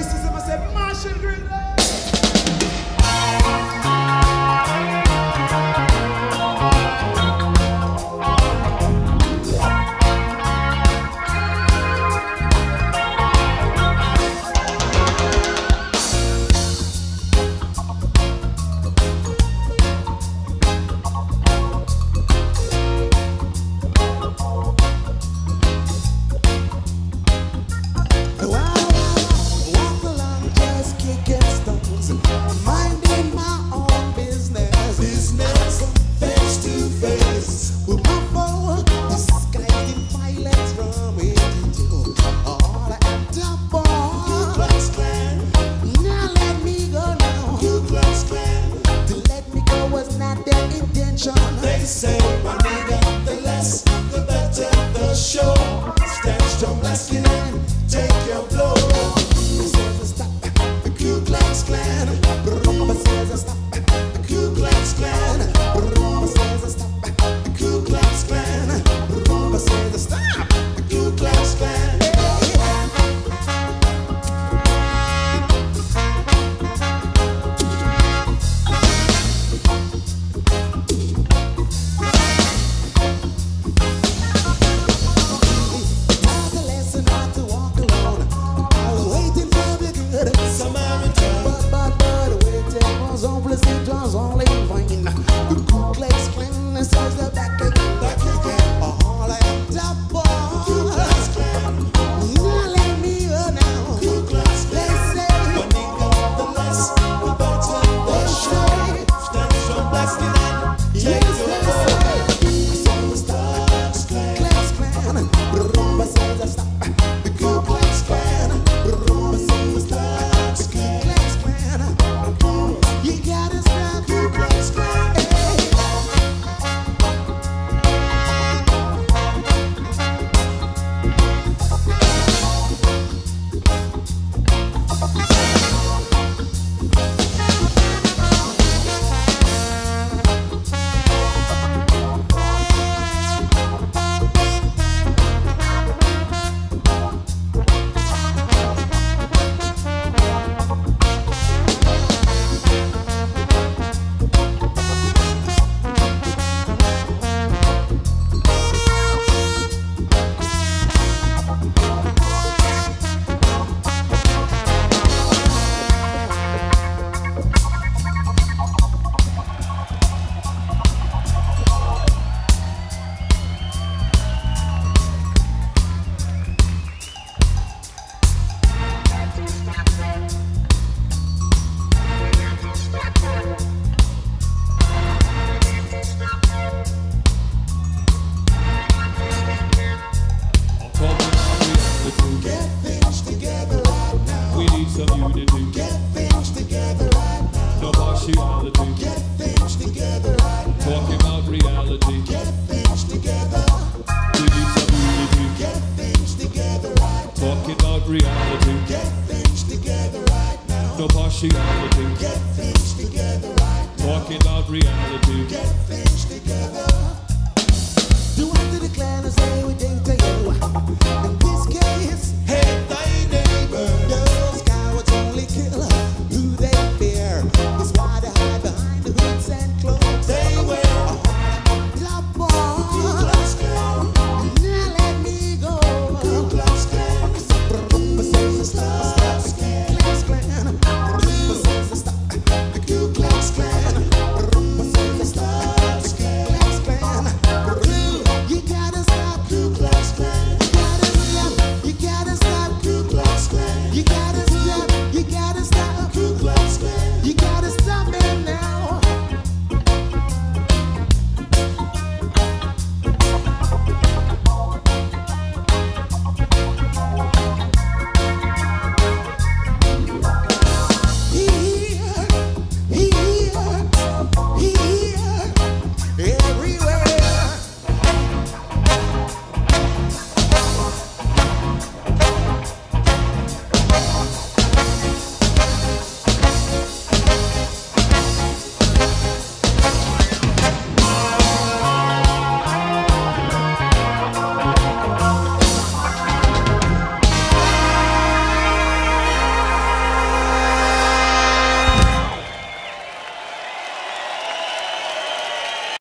eyes to say, I Marshall partiality. Get things together right now. About reality. Get things together. Do I to declare and say we think to you?